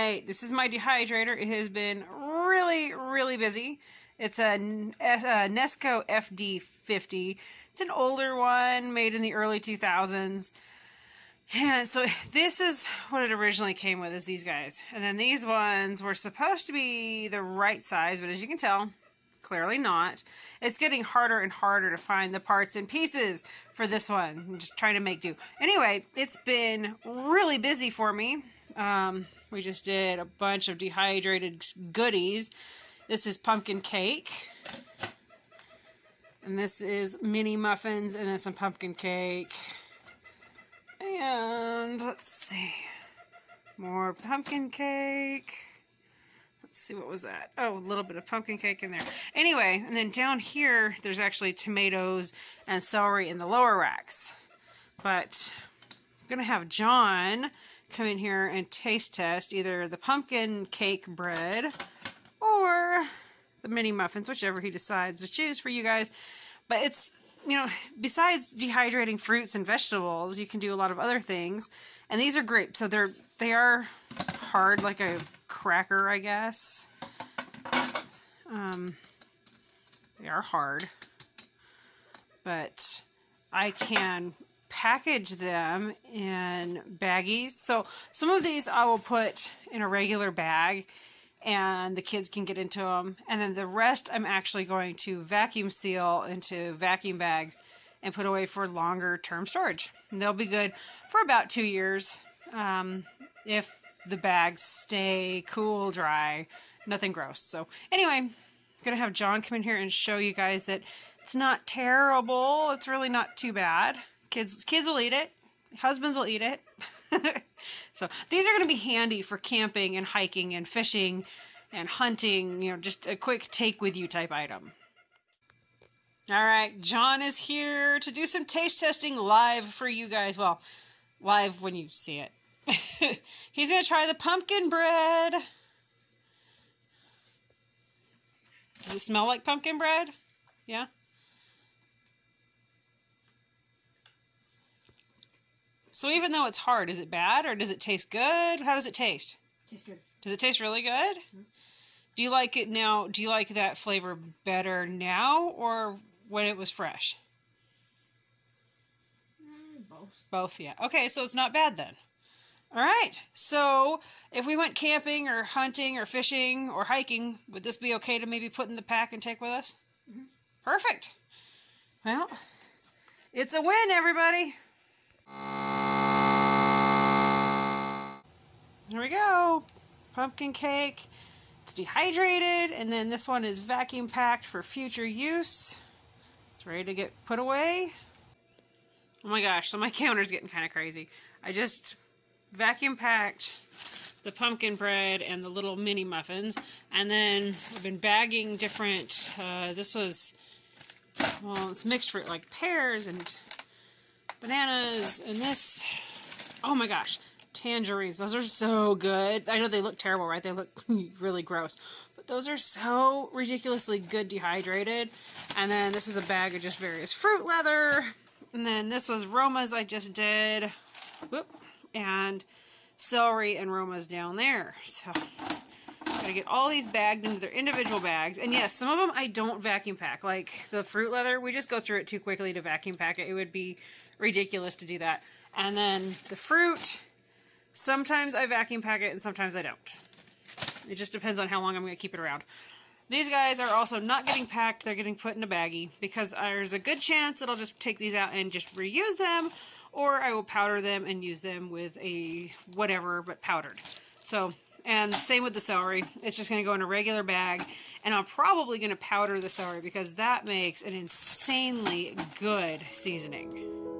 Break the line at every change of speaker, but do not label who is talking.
right, this is my dehydrator. It has been really, really busy. It's a, a Nesco FD50. It's an older one made in the early 2000s. And so this is what it originally came with, is these guys. And then these ones were supposed to be the right size, but as you can tell, clearly not. It's getting harder and harder to find the parts and pieces for this one. I'm just trying to make do. Anyway, it's been really busy for me. Um, we just did a bunch of dehydrated goodies. This is pumpkin cake. And this is mini muffins and then some pumpkin cake. And let's see. More pumpkin cake. Let's see, what was that? Oh, a little bit of pumpkin cake in there. Anyway, and then down here, there's actually tomatoes and celery in the lower racks. But I'm going to have John come in here and taste test either the pumpkin cake bread or the mini muffins, whichever he decides to choose for you guys. But it's you know, besides dehydrating fruits and vegetables, you can do a lot of other things. And these are great. So they're they are hard like a cracker, I guess. Um, they are hard. But I can package them in baggies. So some of these I will put in a regular bag and the kids can get into them. And then the rest I'm actually going to vacuum seal into vacuum bags and put away for longer term storage. And they'll be good for about two years um, if the bags stay cool, dry, nothing gross. So anyway, I'm going to have John come in here and show you guys that it's not terrible. It's really not too bad. Kids, kids will eat it. Husbands will eat it. so these are going to be handy for camping and hiking and fishing and hunting, you know, just a quick take with you type item. All right, John is here to do some taste testing live for you guys. Well, live when you see it. He's going to try the pumpkin bread. Does it smell like pumpkin bread? Yeah? So even though it's hard, is it bad or does it taste good? How does it taste?
Tastes good.
Does it taste really good? Mm-hmm. Do you like it now? Do you like that flavor better now or when it was fresh?
Mm, both.
Both, yeah. Okay, so it's not bad then. All right. So if we went camping or hunting or fishing or hiking, would this be okay to maybe put in the pack and take with us? Mm-hmm. Perfect. Well, it's a win, everybody. There we go. Pumpkin cake. It's dehydrated, and then this one is vacuum packed for future use. It's ready to get put away. Oh my gosh, so my counter's getting kind of crazy. I just vacuum packed the pumpkin bread and the little mini muffins, and then I've been bagging different, uh, this was, well, it's mixed fruit, like pears and bananas, and this, oh my gosh, tangerines. Those are so good. I know they look terrible, right? They look really gross. But those are so ridiculously good dehydrated. And then this is a bag of just various fruit leather. And then this was Roma's I just did. Whoop. And celery and Roma's down there. So gotta get all these bagged into their individual bags. And yes, some of them I don't vacuum pack. Like the fruit leather, we just go through it too quickly to vacuum pack it. It would be ridiculous to do that. And then the fruit, Sometimes I vacuum pack it and sometimes I don't. It just depends on how long I'm going to keep it around. These guys are also not getting packed. They're getting put in a baggie because there's a good chance that I'll just take these out and just reuse them or I will powder them and use them with a whatever but powdered. So, and same with the celery. It's just going to go in a regular bag and I'm probably going to powder the celery because that makes an insanely good seasoning.